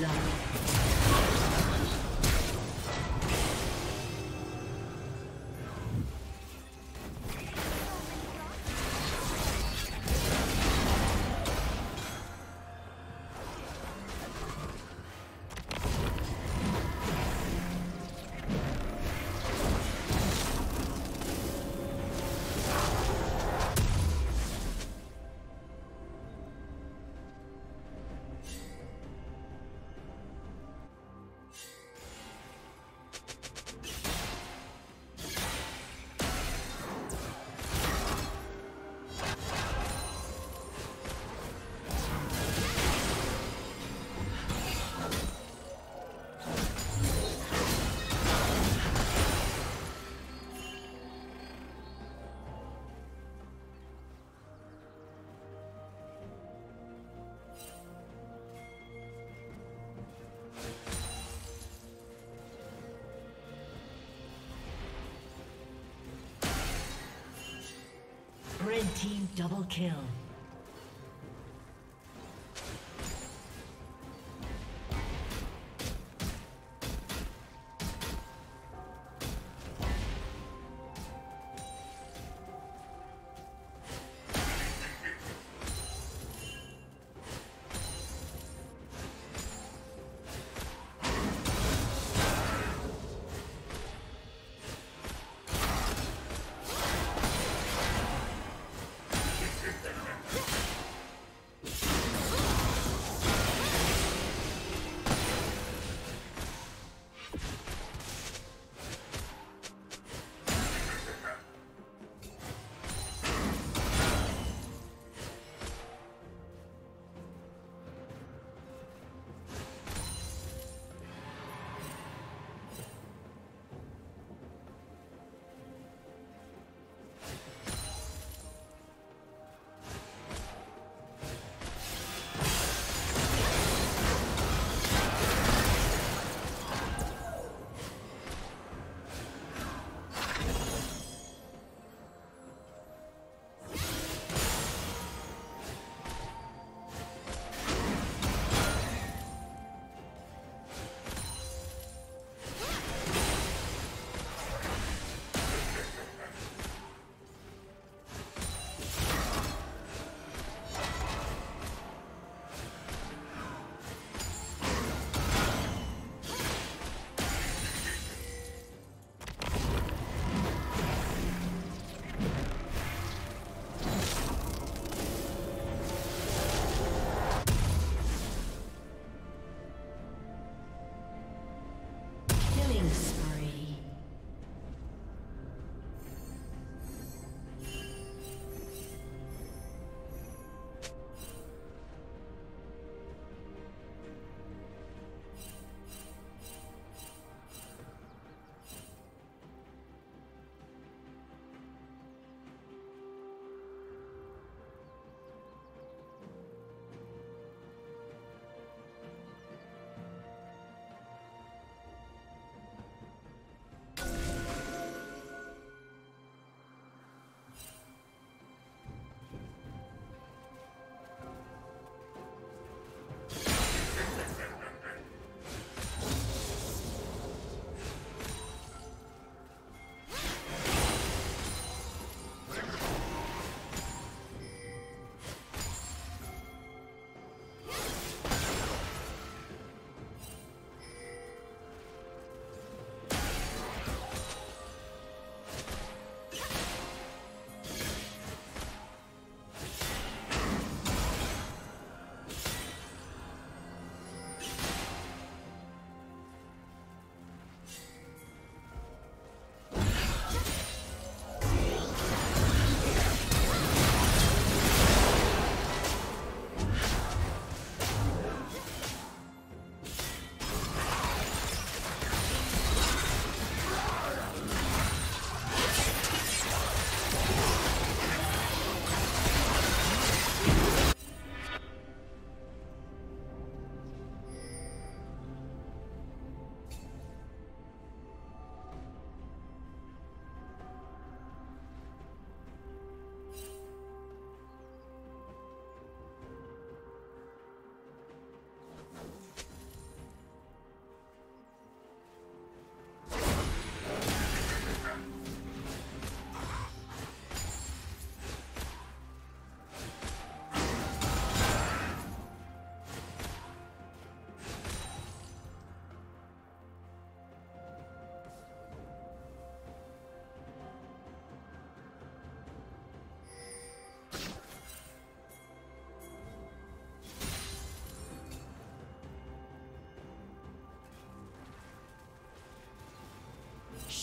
love. Double kill.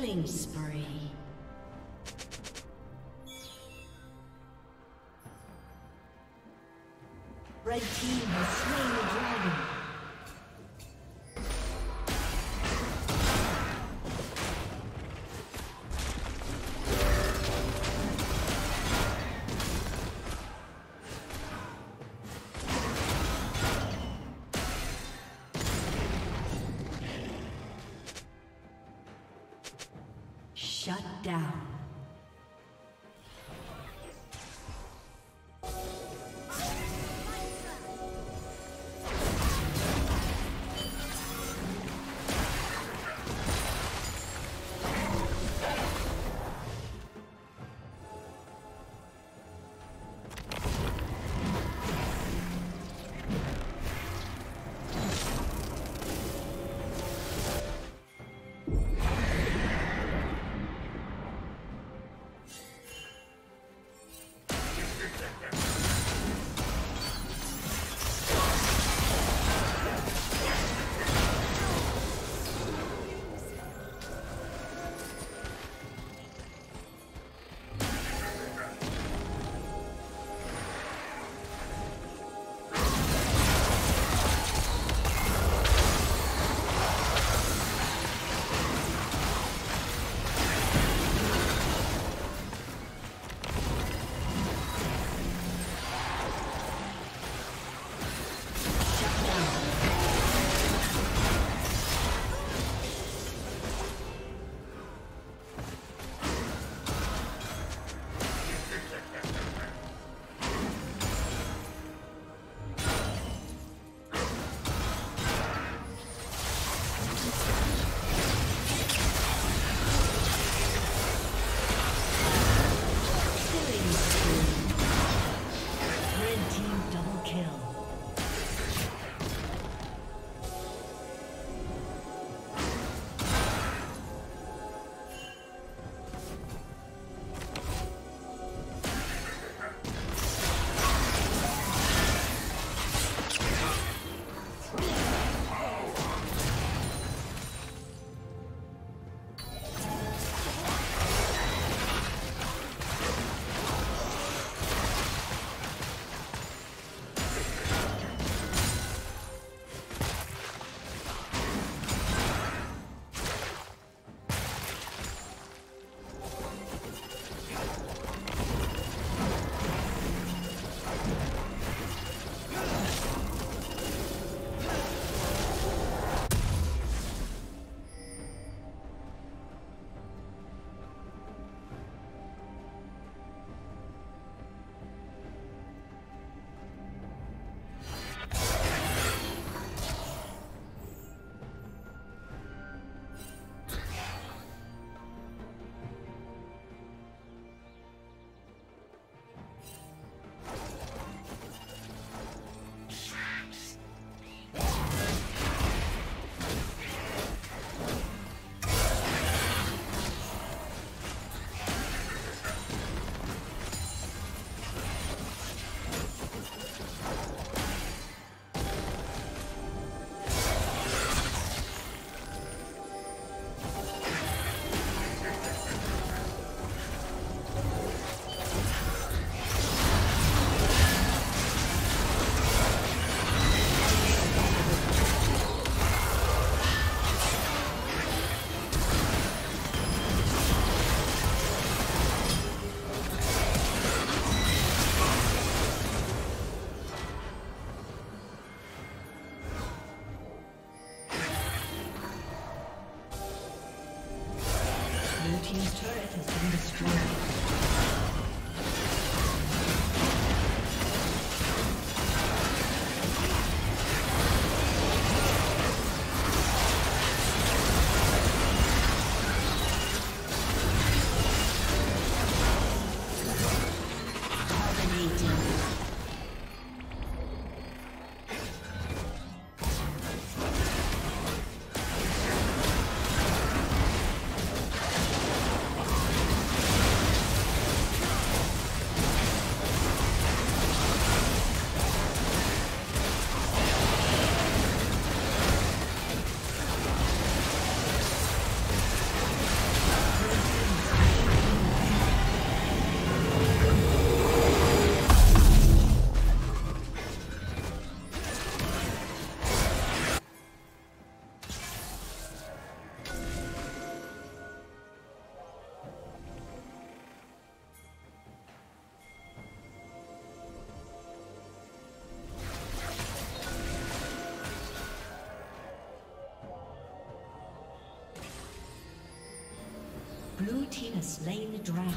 Killing Shut down. Team has slain the dragon.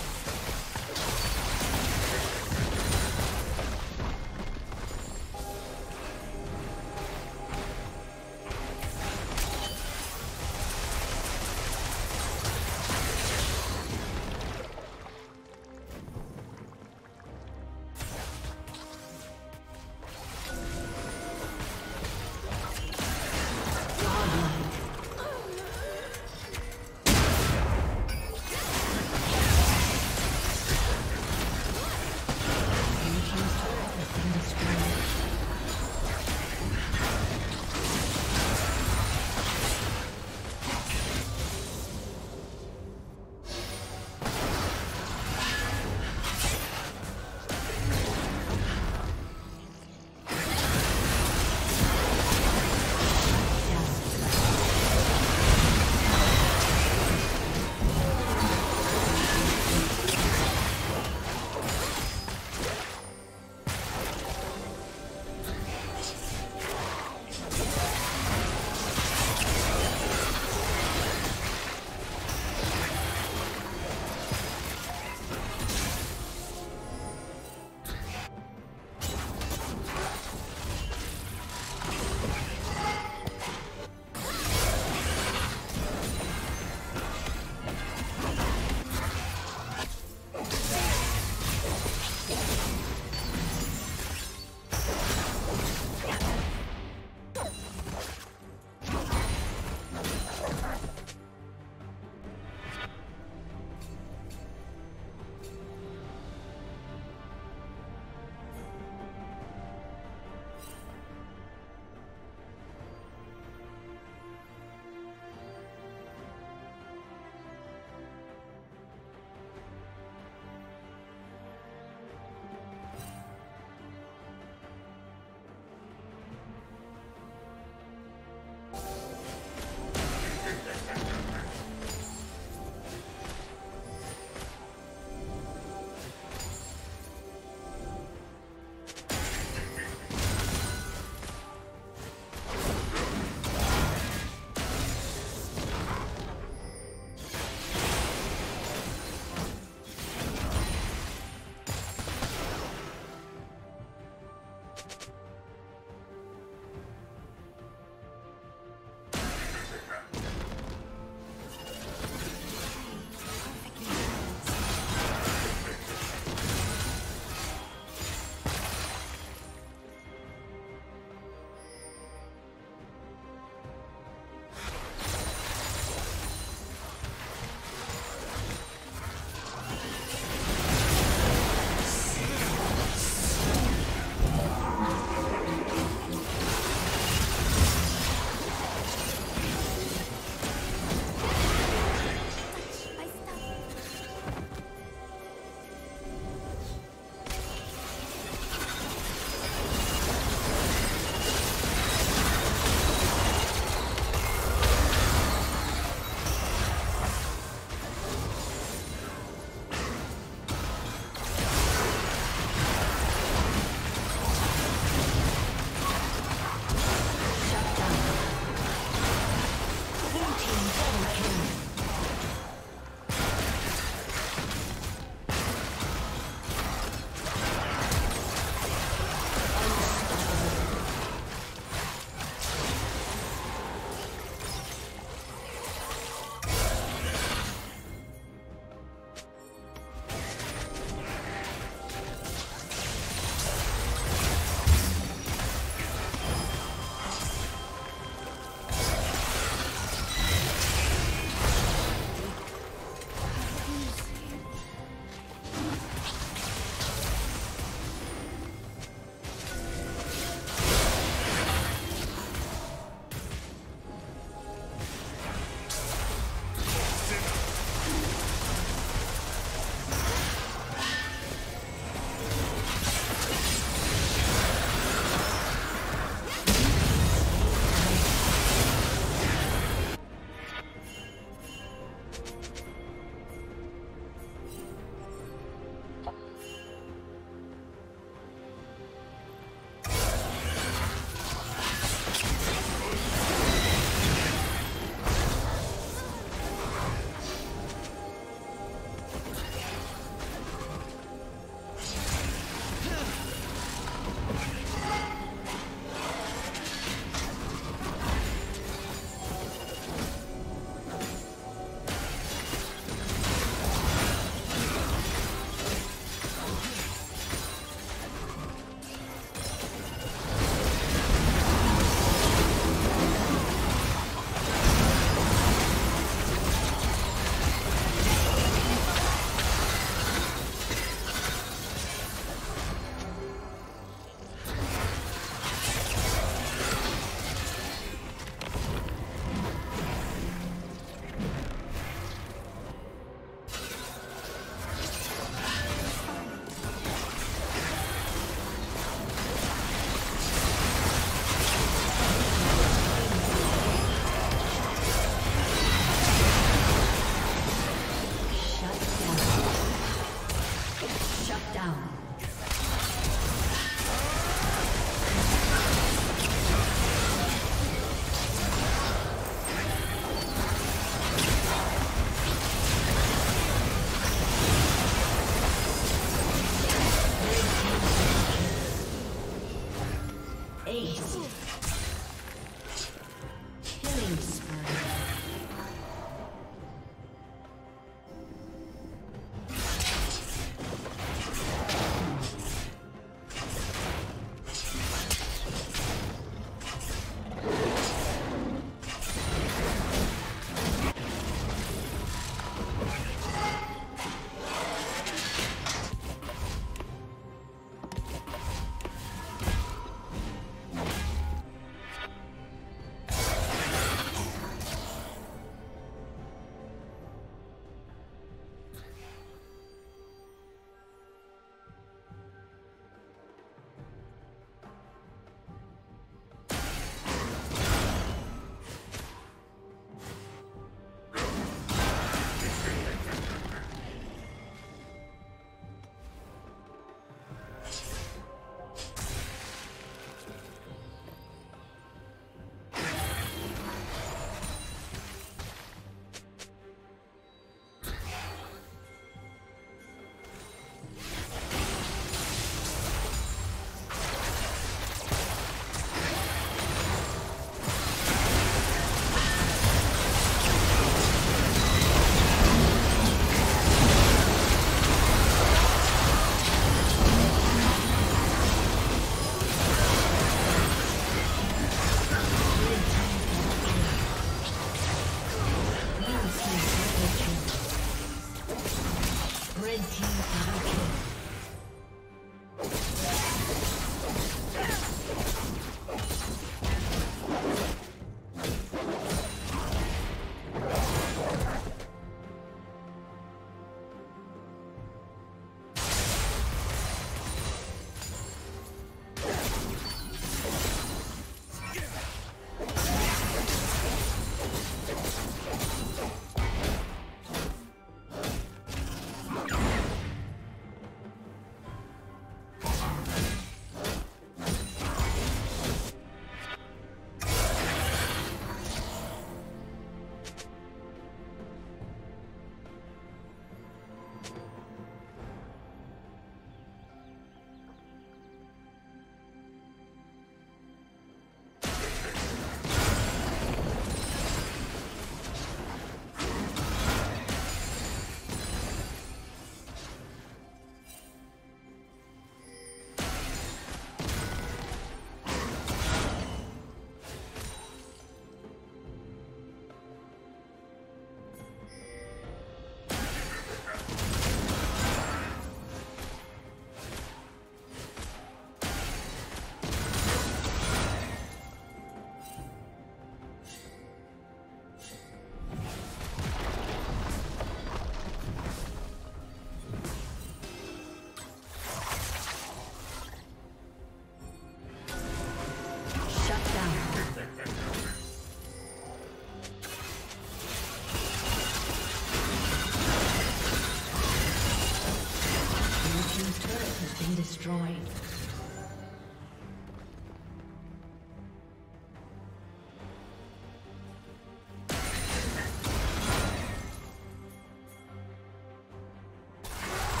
down.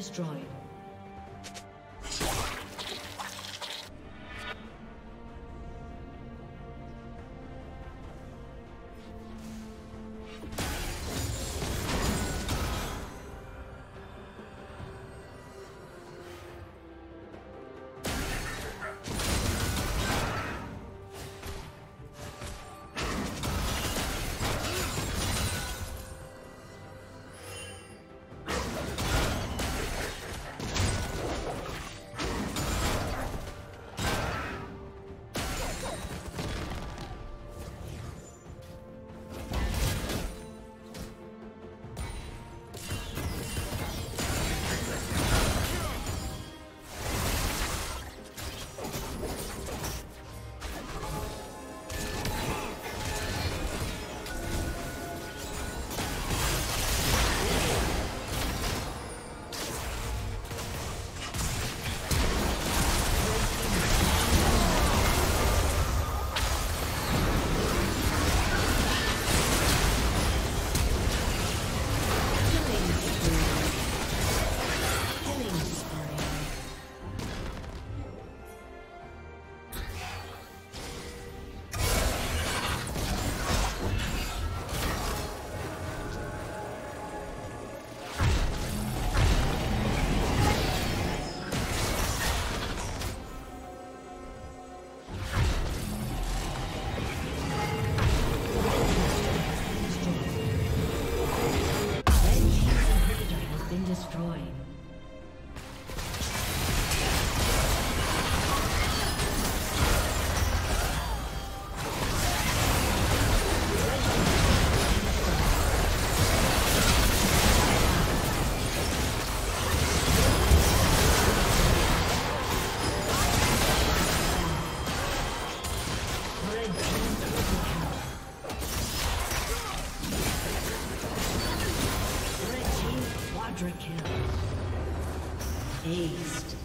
Destroyed. Aced.